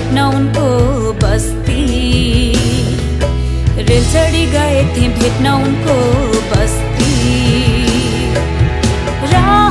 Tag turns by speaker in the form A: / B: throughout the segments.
A: भेंट उनको बस्ती। रेल चढ़ी गए थे भेंट उनको बस्ती। राह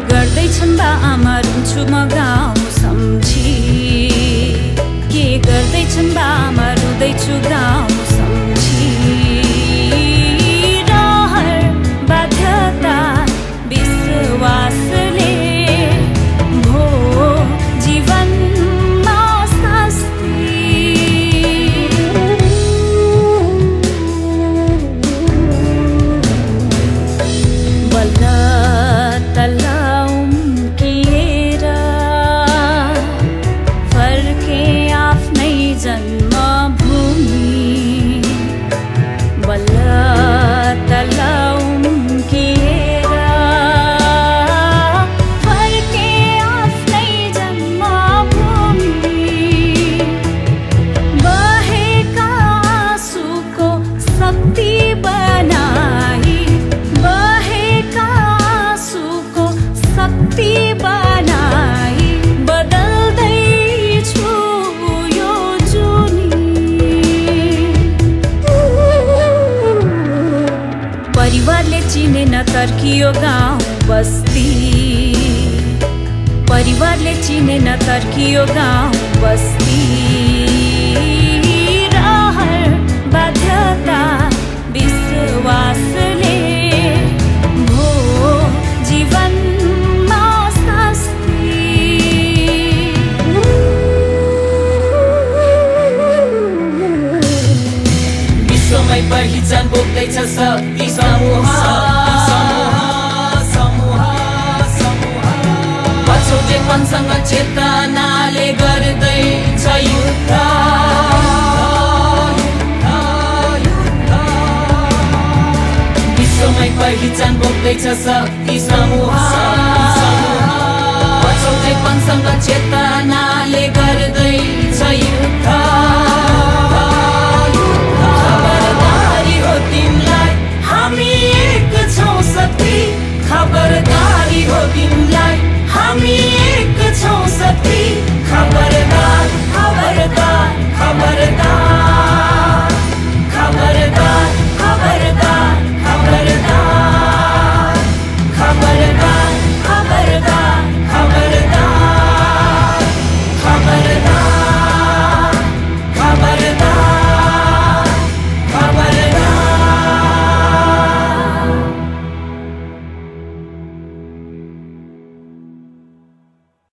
A: गर्दैछन् बा आमा रुन्छु म गाउँ सम्झी। के गर्दैछन् बा आमा रुँदैछु गाउँ चिनेन तर्कियो गाउँ बस्ती। परिवारले चिनेन तर्कियो गाउँ बस्ती।
B: पहिचान बोक्दैछ सबै समूह मनसँग चेतनाले गर्दैछ युद्ध। विश्वमै पहिचान बोक्दैछ सबै समूह चेतनाले गर्दैछ युद्ध। Latina.